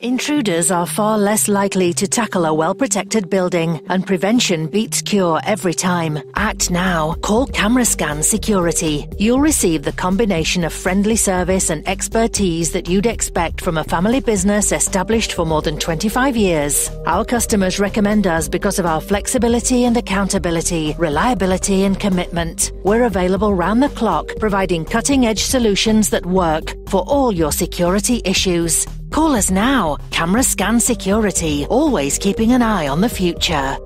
Intruders are far less likely to tackle a well protected building, and prevention beats cure every time. Act now. Call Camrascan Security. You'll receive the combination of friendly service and expertise that you'd expect from a family business established for more than 25 years. Our customers recommend us because of our flexibility and accountability, reliability and commitment. We're available round the clock, providing cutting edge solutions that work for all your security issues. Call us now. Camrascan Security, always keeping an eye on the future.